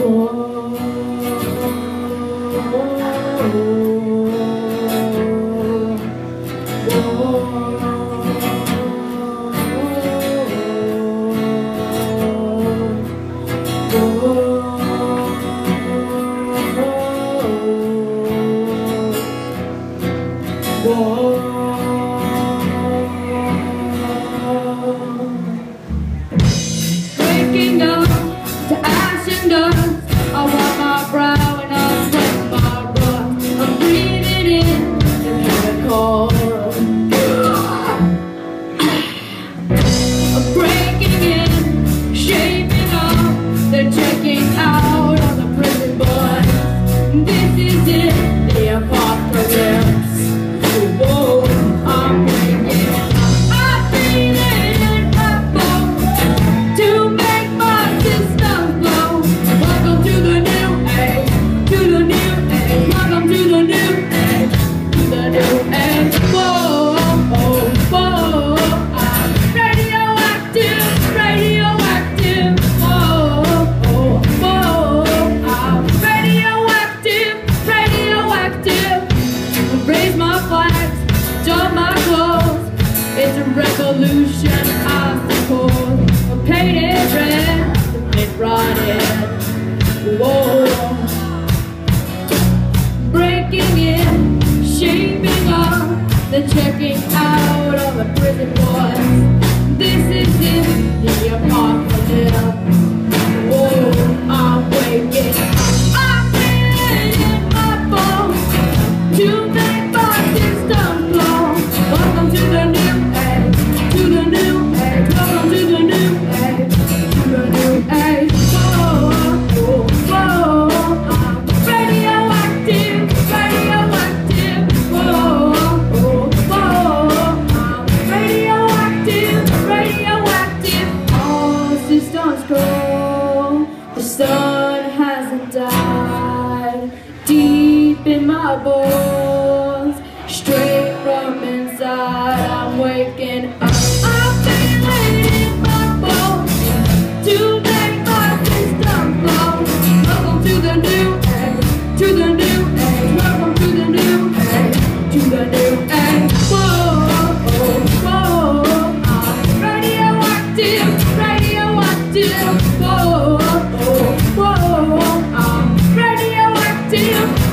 Whoa. везде, лев автодел. and revolution are the core. A painted red, it brought in. Whoa. sun hasn't died. Deep in my bones Straight from inside I'm waking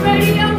Radio